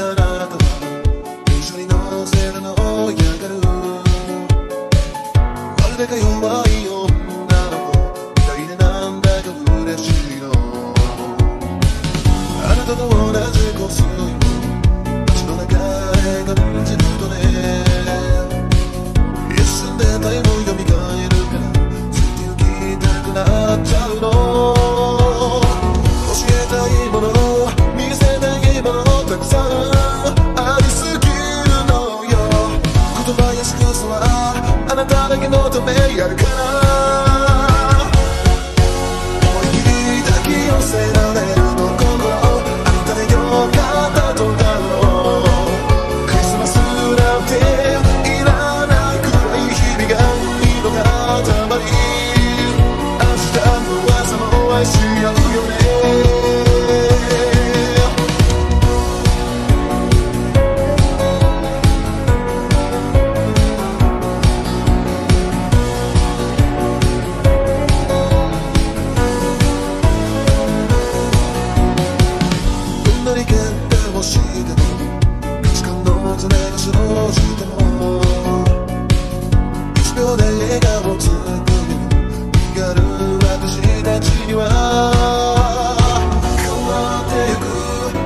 あなたは一緒に乗せるのを嫌がるまるでか弱い女の子二人で何んだか嬉しいのあなたと同じ香水をやるから抱き寄せられるとここを会たでよかったとだろうクリスマスなんていらなくない日々が海の塊明日の朝もお会いしようよね。もしれない時間のずれに生じても1秒で笑顔を作れる光る私たちには変わってゆく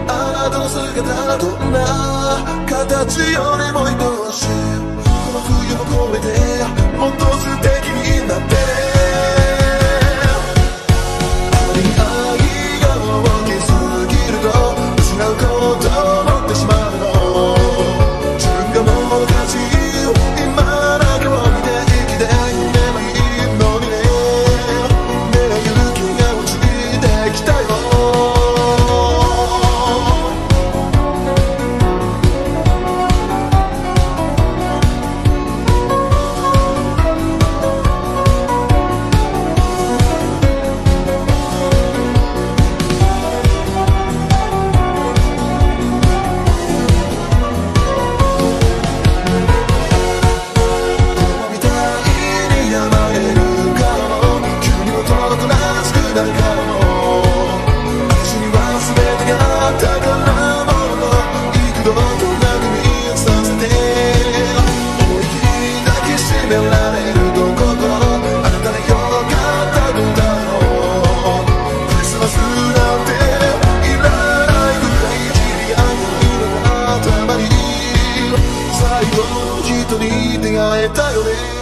あなたの姿はどんな形よりも愛おしいこの冬も越えてもっと building.